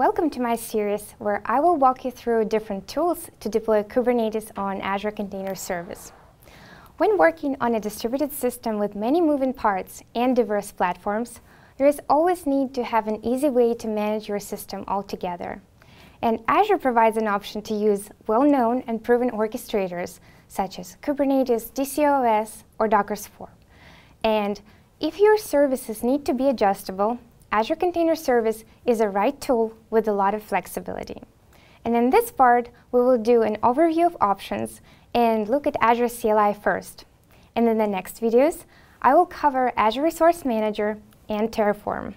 Welcome to my series where I will walk you through different tools to deploy Kubernetes on Azure Container Service. When working on a distributed system with many moving parts and diverse platforms, there is always need to have an easy way to manage your system altogether. And Azure provides an option to use well-known and proven orchestrators such as Kubernetes, DCOS, or Docker Swarm. And if your services need to be adjustable, Azure Container Service is a right tool with a lot of flexibility. And in this part, we will do an overview of options and look at Azure CLI first. And in the next videos, I will cover Azure Resource Manager and Terraform.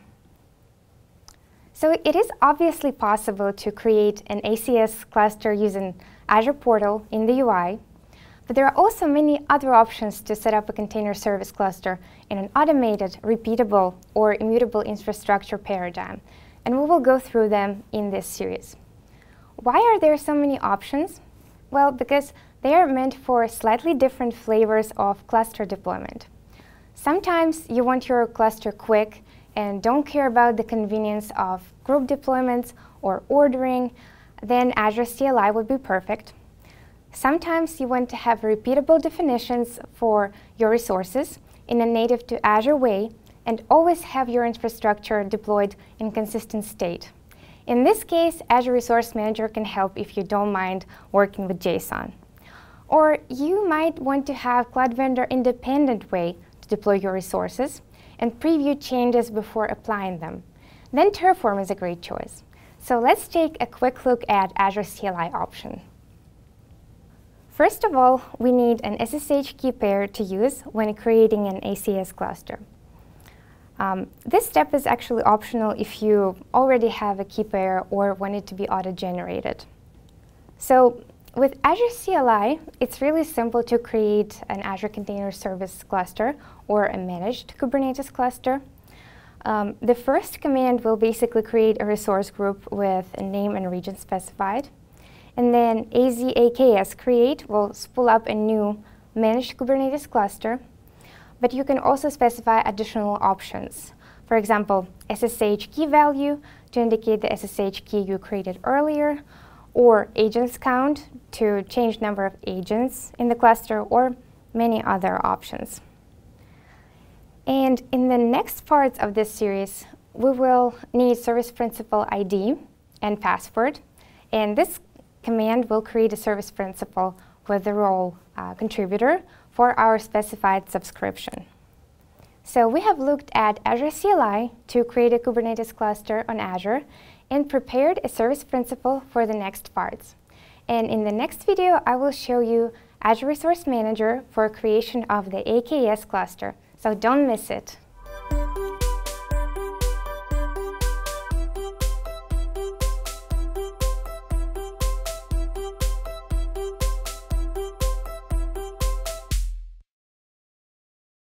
So it is obviously possible to create an ACS cluster using Azure Portal in the UI, but there are also many other options to set up a container service cluster in an automated, repeatable, or immutable infrastructure paradigm, and we will go through them in this series. Why are there so many options? Well, because they are meant for slightly different flavors of cluster deployment. Sometimes you want your cluster quick and don't care about the convenience of group deployments or ordering, then Azure CLI would be perfect. Sometimes you want to have repeatable definitions for your resources in a native to Azure way and always have your infrastructure deployed in consistent state. In this case, Azure Resource Manager can help if you don't mind working with JSON. Or you might want to have cloud vendor independent way to deploy your resources and preview changes before applying them. Then Terraform is a great choice. So let's take a quick look at Azure CLI option. First of all, we need an SSH key pair to use when creating an ACS cluster. Um, this step is actually optional if you already have a key pair or want it to be auto-generated. So with Azure CLI, it's really simple to create an Azure Container Service cluster or a managed Kubernetes cluster. Um, the first command will basically create a resource group with a name and region specified. And then AZAKS create will spool up a new managed Kubernetes cluster. But you can also specify additional options. For example, SSH key value to indicate the SSH key you created earlier, or agents count to change number of agents in the cluster, or many other options. And in the next parts of this series, we will need service principal ID and password. And this command will create a service principal with the role uh, contributor for our specified subscription. So we have looked at Azure CLI to create a Kubernetes cluster on Azure and prepared a service principal for the next parts. And in the next video, I will show you Azure Resource Manager for creation of the AKS cluster. So don't miss it.